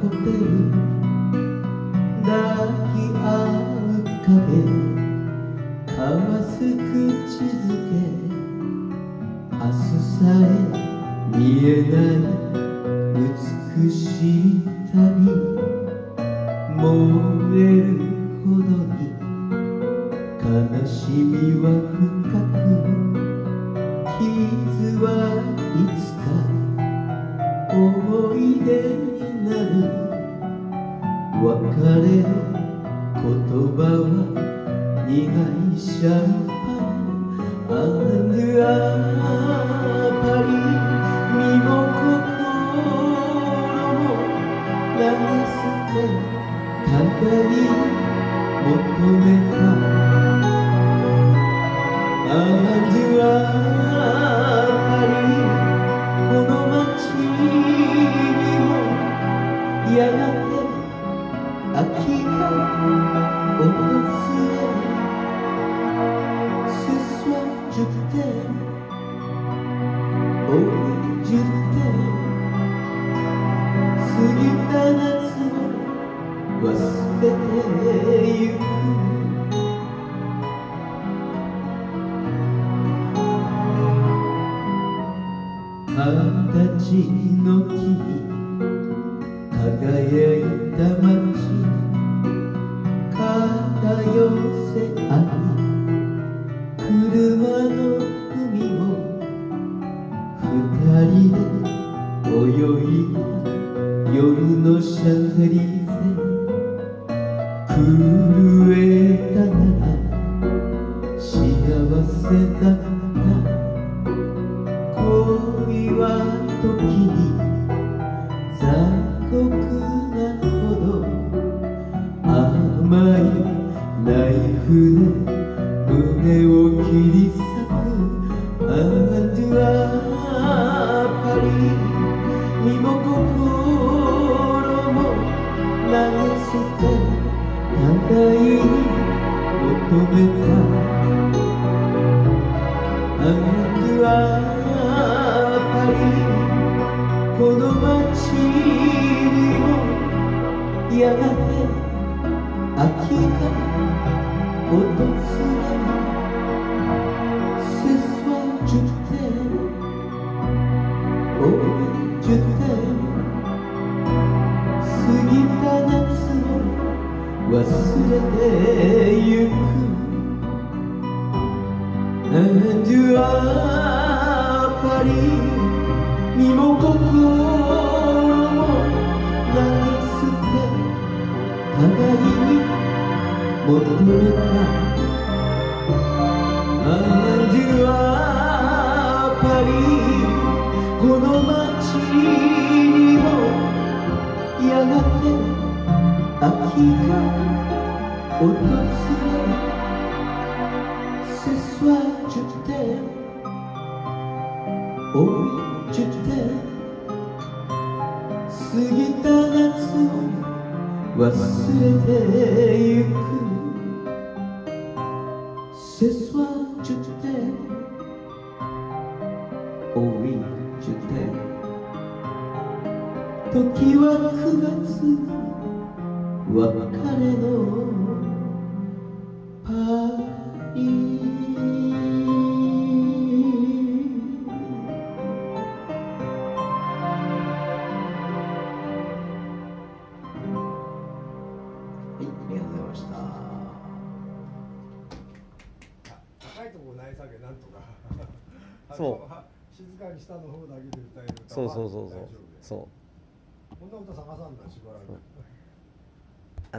ホテル抱き合う影交わす口づけ明日さえ見えない美しい旅燃えるほどに悲しみは深く傷はいつか思い出になる別れの言葉は苦いシャンパンアンドアパリ身も心も流して互いやがて秋が訪れ Ce soir je t'aime Oh je t'aime 過ぎた夏も忘れてゆく二十歳の君輝いた街肩寄せ合い車の海を二人で泳いだ夜のシャンゼリゼ震えたなら幸せだった。恋は時に残酷なほど甘いナイフで胸を切り裂くアンドゥアパリ身も心も投げ捨て互いに求めたアンドゥアパリこの街やがて秋が訪れ節は十点多い十点過ぎた夏を忘れてゆく And you are 互いに求めた Un du à Paris この街にもやがて秋が訪れ Ce soir je t'aime Oh oui je t'aime 過ぎた夏を忘れてゆくセスワジュテオイジュテ時は9月は別れのそう。静かに下の方だけで歌えるそうそうそうそう。そこんな歌探さんだしばらく